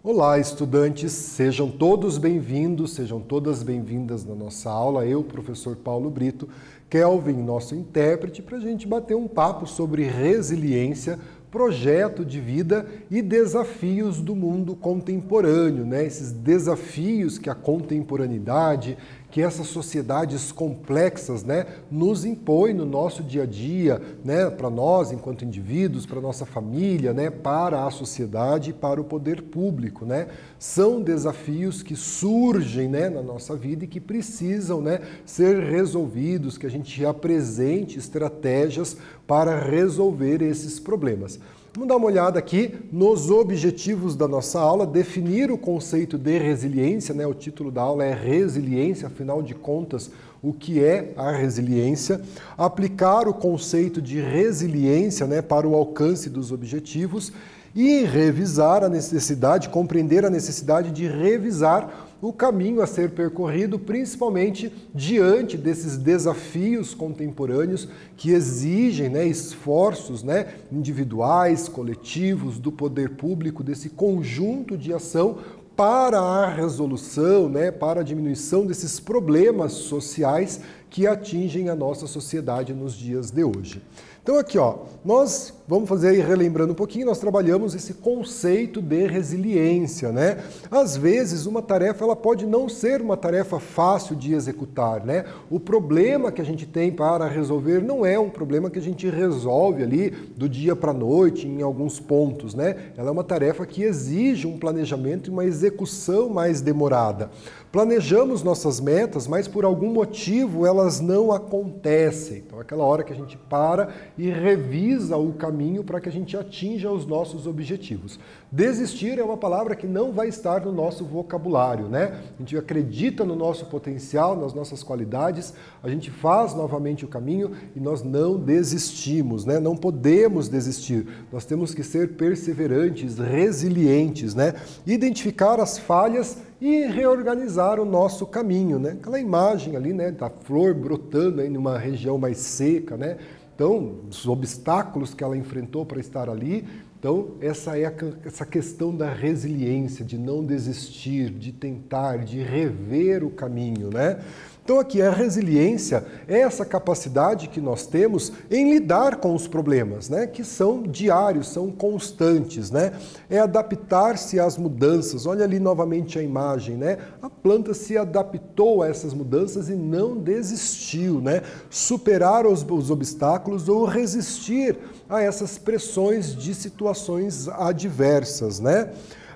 Olá, estudantes, sejam todos bem-vindos, sejam todas bem-vindas na nossa aula. Eu, professor Paulo Brito, Kelvin, nosso intérprete, para a gente bater um papo sobre resiliência, projeto de vida e desafios do mundo contemporâneo, né? Esses desafios que a contemporaneidade, que essas sociedades complexas né, nos impõem no nosso dia a dia, né, para nós enquanto indivíduos, para nossa família, né, para a sociedade e para o poder público. Né? São desafios que surgem né, na nossa vida e que precisam né, ser resolvidos, que a gente apresente estratégias para resolver esses problemas. Vamos dar uma olhada aqui nos objetivos da nossa aula, definir o conceito de resiliência, né? O título da aula é Resiliência, afinal de contas, o que é a resiliência, aplicar o conceito de resiliência, né, para o alcance dos objetivos e revisar a necessidade, compreender a necessidade de revisar o caminho a ser percorrido, principalmente diante desses desafios contemporâneos que exigem né, esforços né, individuais, coletivos, do poder público, desse conjunto de ação para a resolução, né, para a diminuição desses problemas sociais que atingem a nossa sociedade nos dias de hoje. Então aqui, ó, nós vamos fazer aí relembrando um pouquinho, nós trabalhamos esse conceito de resiliência, né? Às vezes uma tarefa ela pode não ser uma tarefa fácil de executar, né? O problema que a gente tem para resolver não é um problema que a gente resolve ali do dia para a noite em alguns pontos, né? Ela é uma tarefa que exige um planejamento e uma execução mais demorada. Planejamos nossas metas, mas por algum motivo elas não acontecem. Então, aquela hora que a gente para e revisa o caminho para que a gente atinja os nossos objetivos. Desistir é uma palavra que não vai estar no nosso vocabulário, né? A gente acredita no nosso potencial, nas nossas qualidades, a gente faz novamente o caminho e nós não desistimos, né? Não podemos desistir. Nós temos que ser perseverantes, resilientes, né? Identificar as falhas e reorganizar o nosso caminho, né? Aquela imagem ali, né, da flor brotando em uma região mais seca, né? Então, os obstáculos que ela enfrentou para estar ali. Então, essa é a, essa questão da resiliência, de não desistir, de tentar, de rever o caminho, né? Então, aqui, a resiliência é essa capacidade que nós temos em lidar com os problemas, né? que são diários, são constantes. Né? É adaptar-se às mudanças. Olha ali novamente a imagem. Né? A planta se adaptou a essas mudanças e não desistiu. Né? Superar os, os obstáculos ou resistir a essas pressões de situações adversas. Né?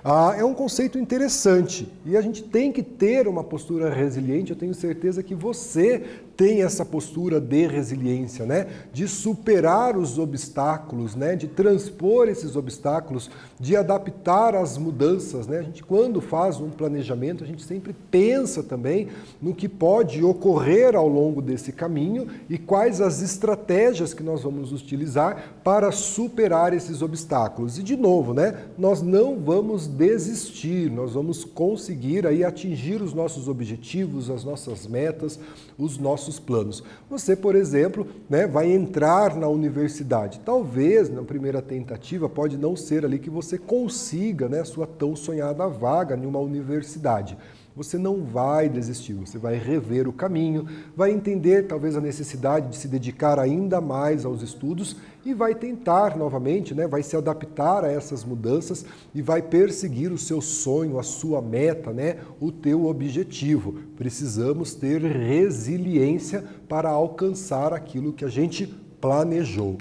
Ah, é um conceito interessante e a gente tem que ter uma postura resiliente. Eu tenho certeza que você tem essa postura de resiliência, né? De superar os obstáculos, né? De transpor esses obstáculos, de adaptar as mudanças, né? A gente quando faz um planejamento, a gente sempre pensa também no que pode ocorrer ao longo desse caminho e quais as estratégias que nós vamos utilizar para superar esses obstáculos. E de novo, né? Nós não vamos desistir, nós vamos conseguir aí atingir os nossos objetivos, as nossas metas, os nossos nossos planos. Você, por exemplo, né, vai entrar na universidade. Talvez, na primeira tentativa, pode não ser ali que você consiga né, a sua tão sonhada vaga em uma universidade você não vai desistir, você vai rever o caminho, vai entender talvez a necessidade de se dedicar ainda mais aos estudos e vai tentar novamente, né, vai se adaptar a essas mudanças e vai perseguir o seu sonho, a sua meta, né, o teu objetivo. Precisamos ter resiliência para alcançar aquilo que a gente planejou.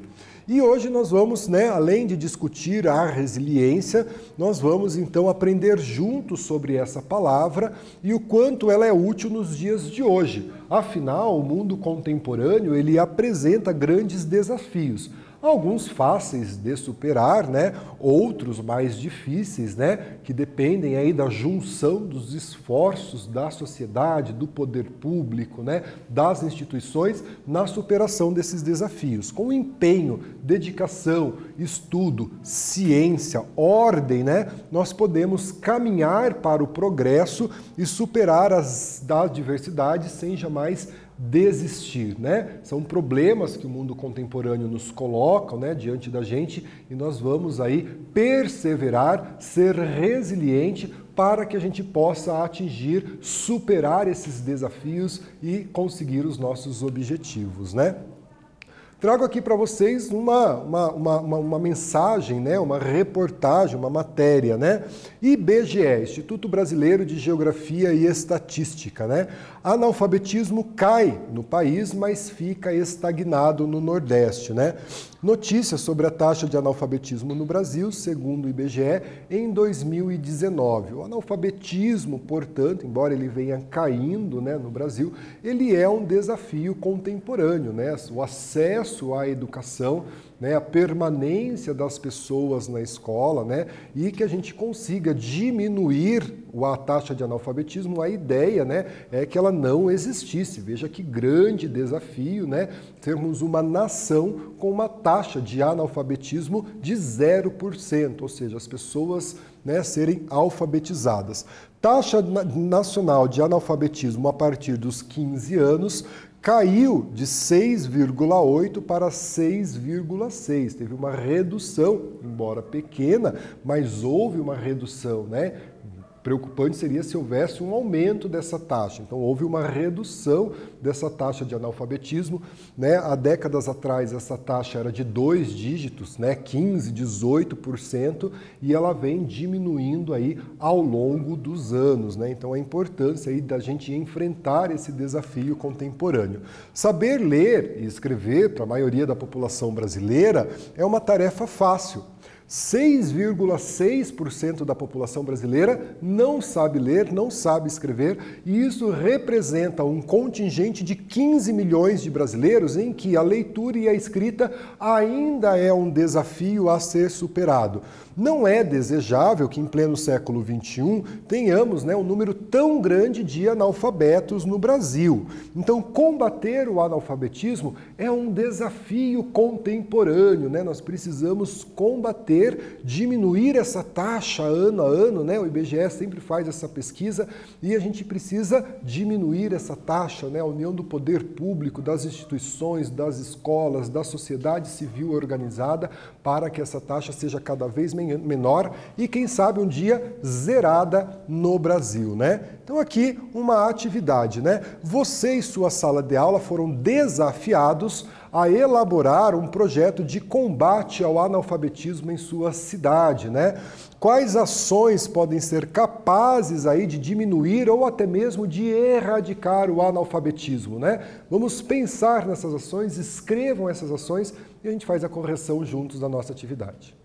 E hoje nós vamos, né, além de discutir a resiliência, nós vamos então aprender juntos sobre essa palavra e o quanto ela é útil nos dias de hoje. Afinal, o mundo contemporâneo, ele apresenta grandes desafios alguns fáceis de superar, né? Outros mais difíceis, né? Que dependem aí da junção dos esforços da sociedade, do poder público, né? Das instituições na superação desses desafios. Com empenho, dedicação, estudo, ciência, ordem, né? Nós podemos caminhar para o progresso e superar as adversidades sem jamais desistir, né? São problemas que o mundo contemporâneo nos coloca, né, diante da gente e nós vamos aí perseverar, ser resiliente para que a gente possa atingir, superar esses desafios e conseguir os nossos objetivos, né? Trago aqui para vocês uma, uma, uma, uma, mensagem, né? uma reportagem, uma matéria. Né? IBGE, Instituto Brasileiro de Geografia e Estatística. Né? Analfabetismo cai no país, mas fica estagnado no Nordeste. Né? Notícias sobre a taxa de analfabetismo no Brasil, segundo o IBGE, em 2019. O analfabetismo, portanto, embora ele venha caindo né, no Brasil, ele é um desafio contemporâneo. Né? O acesso à educação né, a permanência das pessoas na escola, né, e que a gente consiga diminuir a taxa de analfabetismo, a ideia né, é que ela não existisse. Veja que grande desafio né, termos uma nação com uma taxa de analfabetismo de 0%, ou seja, as pessoas né, serem alfabetizadas. Taxa nacional de analfabetismo a partir dos 15 anos caiu de 6,8 para 6,6. Teve uma redução, embora pequena, mas houve uma redução, né? Preocupante seria se houvesse um aumento dessa taxa. Então, houve uma redução dessa taxa de analfabetismo. Né? Há décadas atrás, essa taxa era de dois dígitos, né? 15%, 18%, e ela vem diminuindo aí ao longo dos anos. Né? Então, a importância aí da gente enfrentar esse desafio contemporâneo. Saber ler e escrever para a maioria da população brasileira é uma tarefa fácil. 6,6% da população brasileira não sabe ler, não sabe escrever, e isso representa um contingente de 15 milhões de brasileiros em que a leitura e a escrita ainda é um desafio a ser superado. Não é desejável que em pleno século XXI tenhamos né, um número tão grande de analfabetos no Brasil. Então, combater o analfabetismo é um desafio contemporâneo. Né? Nós precisamos combater, diminuir essa taxa ano a ano. Né? O IBGE sempre faz essa pesquisa e a gente precisa diminuir essa taxa. Né? A união do poder público, das instituições, das escolas, da sociedade civil organizada, para que essa taxa seja cada vez menor e, quem sabe, um dia zerada no Brasil, né? Então, aqui uma atividade, né? Você e sua sala de aula foram desafiados a elaborar um projeto de combate ao analfabetismo em sua cidade, né? Quais ações podem ser capazes aí de diminuir ou até mesmo de erradicar o analfabetismo, né? Vamos pensar nessas ações, escrevam essas ações e a gente faz a correção juntos da nossa atividade.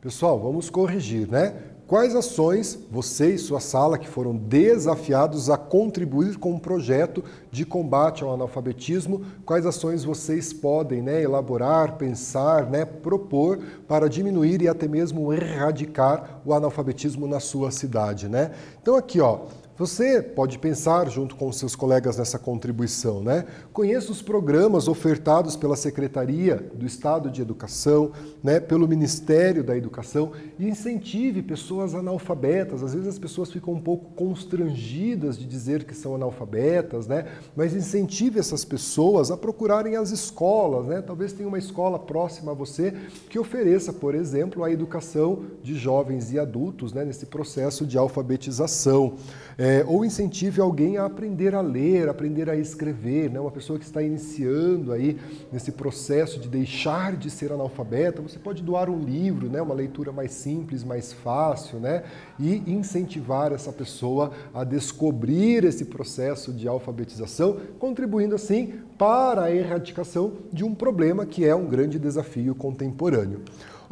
Pessoal, vamos corrigir, né? Quais ações você e sua sala que foram desafiados a contribuir com um projeto de combate ao analfabetismo, quais ações vocês podem né, elaborar, pensar, né, propor para diminuir e até mesmo erradicar o analfabetismo na sua cidade, né? Então aqui, ó, você pode pensar junto com seus colegas nessa contribuição, né? Conheça os programas ofertados pela Secretaria do Estado de Educação, né, pelo Ministério da Educação e incentive pessoas analfabetas. Às vezes as pessoas ficam um pouco constrangidas de dizer que são analfabetas, né? Mas incentive essas pessoas a procurarem as escolas, né? Talvez tenha uma escola próxima a você que ofereça, por exemplo, a educação de jovens e adultos, né, nesse processo de alfabetização. É, ou incentive alguém a aprender a ler, aprender a escrever, né? uma pessoa que está iniciando aí nesse processo de deixar de ser analfabeta, você pode doar um livro, né? uma leitura mais simples, mais fácil, né? e incentivar essa pessoa a descobrir esse processo de alfabetização, contribuindo assim para a erradicação de um problema que é um grande desafio contemporâneo.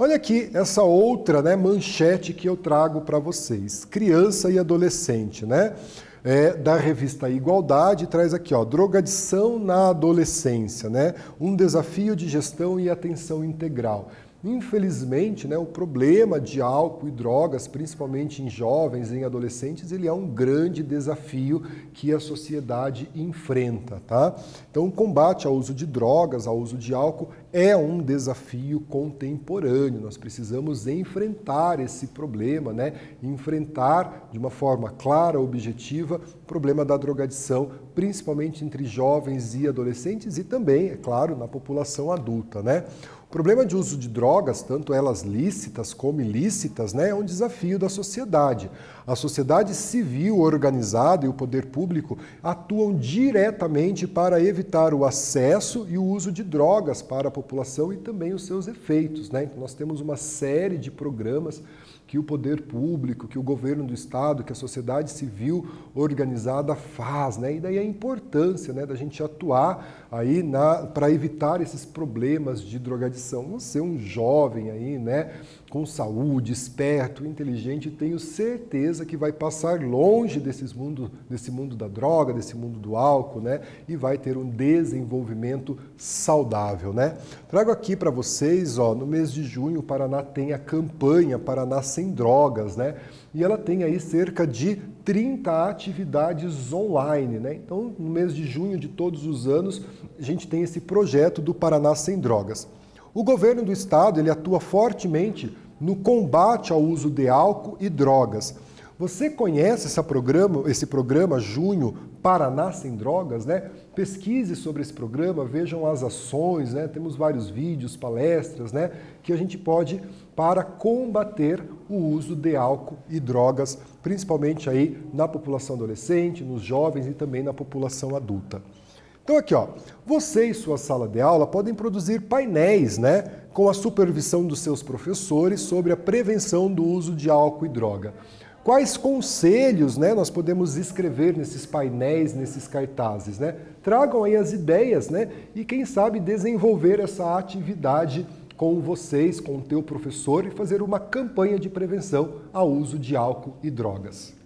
Olha aqui essa outra né, manchete que eu trago para vocês. Criança e adolescente, né? É, da revista Igualdade, traz aqui, ó, drogadição na adolescência, né? Um desafio de gestão e atenção integral. Infelizmente, né, o problema de álcool e drogas, principalmente em jovens, em adolescentes, ele é um grande desafio que a sociedade enfrenta, tá? Então, o combate ao uso de drogas, ao uso de álcool, é um desafio contemporâneo. Nós precisamos enfrentar esse problema, né? Enfrentar de uma forma clara, objetiva, o problema da drogadição, principalmente entre jovens e adolescentes e também, é claro, na população adulta, né? O problema de uso de drogas, tanto elas lícitas como ilícitas, né, é um desafio da sociedade. A sociedade civil organizada e o poder público atuam diretamente para evitar o acesso e o uso de drogas para a população e também os seus efeitos. Né? Então, nós temos uma série de programas que o poder público, que o governo do estado, que a sociedade civil organizada faz, né? E daí a importância, né, da gente atuar aí para evitar esses problemas de drogadição. Você um jovem aí, né, com saúde, esperto, inteligente, tenho certeza que vai passar longe desses mundo, desse mundo da droga, desse mundo do álcool, né? E vai ter um desenvolvimento saudável, né? Trago aqui para vocês, ó, no mês de junho o Paraná tem a campanha Paraná Sem Drogas, né? E ela tem aí cerca de 30 atividades online, né? Então, no mês de junho de todos os anos, a gente tem esse projeto do Paraná Sem Drogas. O governo do estado ele atua fortemente no combate ao uso de álcool e drogas. Você conhece esse programa, esse programa Junho Paraná Sem Drogas, né? Pesquise sobre esse programa, vejam as ações, né? Temos vários vídeos, palestras, né? Que a gente pode para combater o uso de álcool e drogas, principalmente aí na população adolescente, nos jovens e também na população adulta. Então aqui, ó, você e sua sala de aula podem produzir painéis, né, com a supervisão dos seus professores sobre a prevenção do uso de álcool e droga. Quais conselhos, né, nós podemos escrever nesses painéis, nesses cartazes, né? Tragam aí as ideias, né, e quem sabe desenvolver essa atividade com vocês, com o teu professor e fazer uma campanha de prevenção ao uso de álcool e drogas.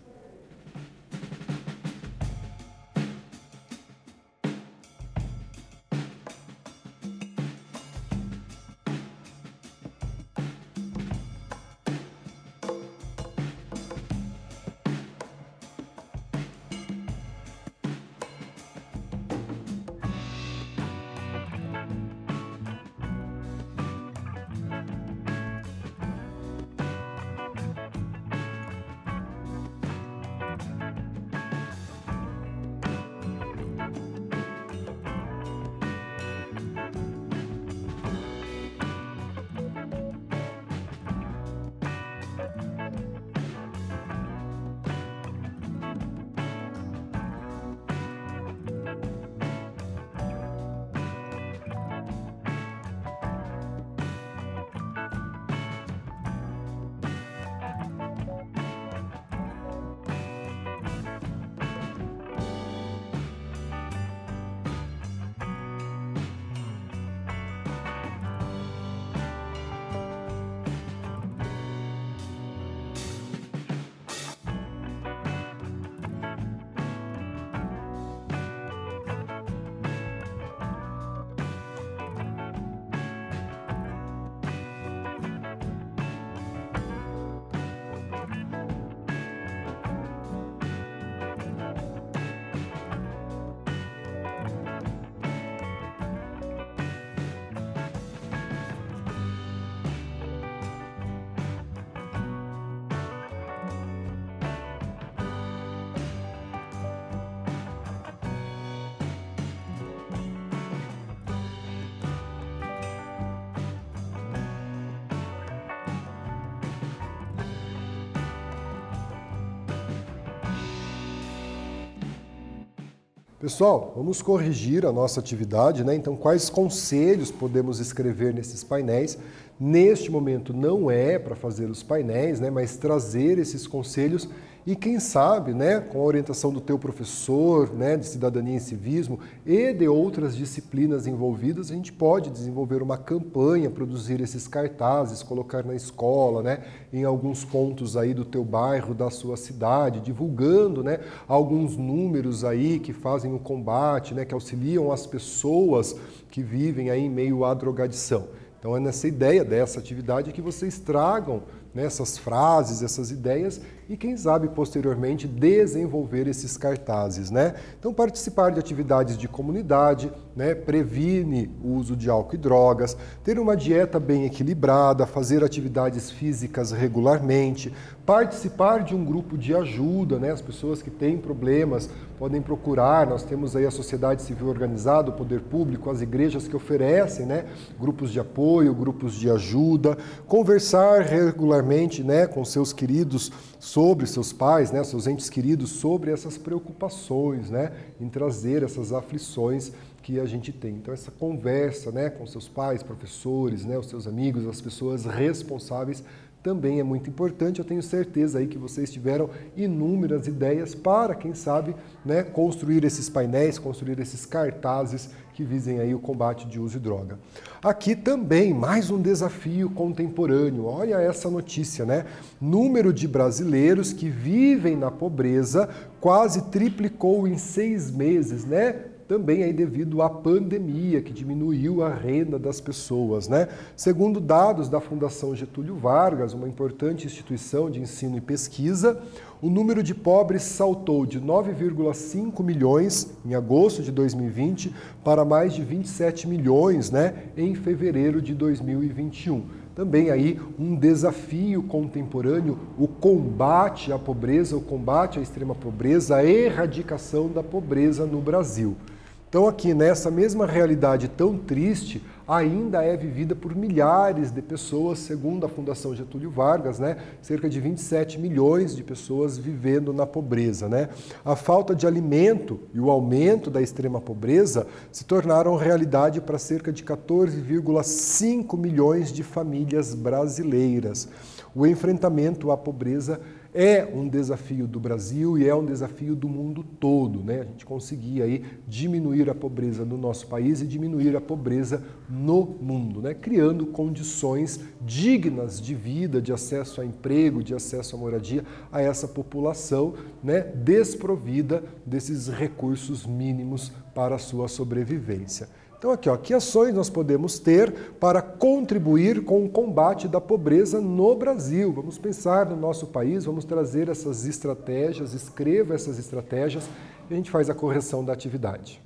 Pessoal, vamos corrigir a nossa atividade, né? Então, quais conselhos podemos escrever nesses painéis? Neste momento não é para fazer os painéis, né? Mas trazer esses conselhos e quem sabe, né, com a orientação do teu professor, né, de cidadania e civismo e de outras disciplinas envolvidas, a gente pode desenvolver uma campanha, produzir esses cartazes, colocar na escola, né, em alguns pontos aí do teu bairro, da sua cidade, divulgando, né, alguns números aí que fazem o combate, né, que auxiliam as pessoas que vivem aí em meio à drogadição. Então é nessa ideia dessa atividade que vocês tragam né, essas frases, essas ideias e quem sabe posteriormente desenvolver esses cartazes, né? Então participar de atividades de comunidade, né, previne o uso de álcool e drogas, ter uma dieta bem equilibrada, fazer atividades físicas regularmente, participar de um grupo de ajuda, né? As pessoas que têm problemas podem procurar, nós temos aí a sociedade civil organizada, o poder público, as igrejas que oferecem, né, grupos de apoio, grupos de ajuda, conversar regularmente, né, com seus queridos sobre seus pais, né, seus entes queridos, sobre essas preocupações, né, em trazer essas aflições que a gente tem. Então essa conversa, né, com seus pais, professores, né, os seus amigos, as pessoas responsáveis também é muito importante. Eu tenho certeza aí que vocês tiveram inúmeras ideias para, quem sabe, né, construir esses painéis, construir esses cartazes que visem aí o combate de uso de droga. Aqui também mais um desafio contemporâneo. Olha essa notícia, né? Número de brasileiros que vivem na pobreza quase triplicou em seis meses, né? Também aí devido à pandemia que diminuiu a renda das pessoas, né? Segundo dados da Fundação Getúlio Vargas, uma importante instituição de ensino e pesquisa, o número de pobres saltou de 9,5 milhões em agosto de 2020 para mais de 27 milhões, né, em fevereiro de 2021 também aí um desafio contemporâneo, o combate à pobreza, o combate à extrema pobreza, a erradicação da pobreza no Brasil. Então, aqui nessa mesma realidade tão triste, ainda é vivida por milhares de pessoas, segundo a Fundação Getúlio Vargas, né? cerca de 27 milhões de pessoas vivendo na pobreza. Né? A falta de alimento e o aumento da extrema pobreza se tornaram realidade para cerca de 14,5 milhões de famílias brasileiras. O enfrentamento à pobreza é um desafio do Brasil e é um desafio do mundo todo, né? A gente conseguir aí diminuir a pobreza no nosso país e diminuir a pobreza no mundo, né? Criando condições dignas de vida, de acesso a emprego, de acesso à moradia a essa população, né? Desprovida desses recursos mínimos para a sua sobrevivência. Então, aqui, ó, que ações nós podemos ter para contribuir com o combate da pobreza no Brasil? Vamos pensar no nosso país, vamos trazer essas estratégias, escreva essas estratégias e a gente faz a correção da atividade.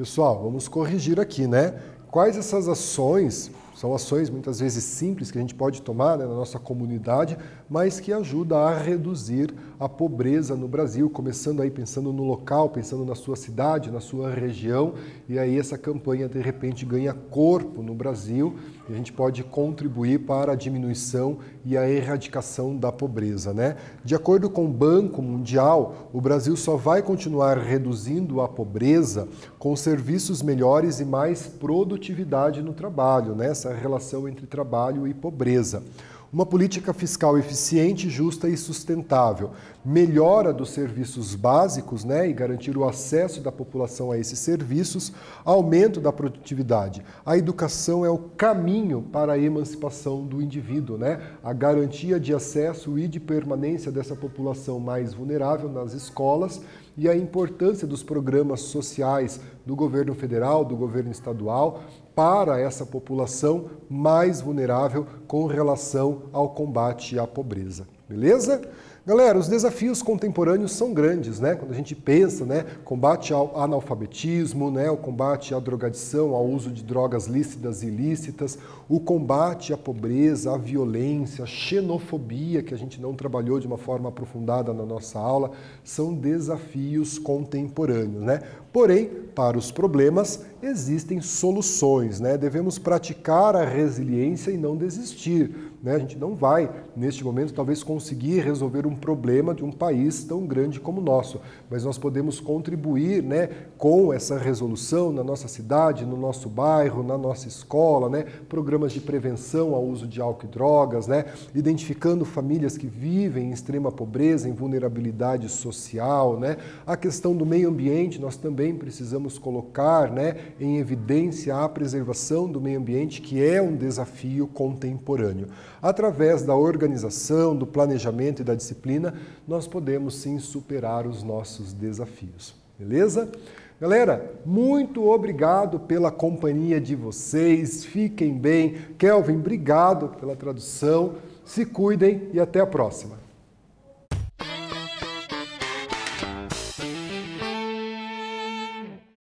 Pessoal, vamos corrigir aqui, né? Quais essas ações são ações muitas vezes simples que a gente pode tomar né, na nossa comunidade, mas que ajuda a reduzir a pobreza no Brasil, começando aí pensando no local, pensando na sua cidade, na sua região, e aí essa campanha de repente ganha corpo no Brasil e a gente pode contribuir para a diminuição e a erradicação da pobreza, né? De acordo com o Banco Mundial, o Brasil só vai continuar reduzindo a pobreza com serviços melhores e mais produtividade no trabalho, né? Essa relação entre trabalho e pobreza uma política fiscal eficiente, justa e sustentável, melhora dos serviços básicos né, e garantir o acesso da população a esses serviços, aumento da produtividade. A educação é o caminho para a emancipação do indivíduo, né? a garantia de acesso e de permanência dessa população mais vulnerável nas escolas e a importância dos programas sociais do governo federal, do governo estadual, para essa população mais vulnerável com relação ao combate à pobreza. Beleza? Galera, os desafios contemporâneos são grandes, né? Quando a gente pensa, né, combate ao analfabetismo, né, o combate à drogadição, ao uso de drogas lícitas e ilícitas, o combate à pobreza, à violência, à xenofobia, que a gente não trabalhou de uma forma aprofundada na nossa aula, são desafios contemporâneos, né? Porém, para os problemas existem soluções, né? Devemos praticar a resiliência e não desistir. Né? A gente não vai, neste momento, talvez conseguir resolver um problema de um país tão grande como o nosso, mas nós podemos contribuir né, com essa resolução na nossa cidade, no nosso bairro, na nossa escola, né? programas de prevenção ao uso de álcool e drogas, né? identificando famílias que vivem em extrema pobreza, em vulnerabilidade social, né? a questão do meio ambiente, nós também precisamos colocar né, em evidência a preservação do meio ambiente, que é um desafio contemporâneo. Através da organização, do planejamento e da disciplina, nós podemos sim superar os nossos desafios. Beleza? Galera, muito obrigado pela companhia de vocês. Fiquem bem. Kelvin, obrigado pela tradução. Se cuidem e até a próxima.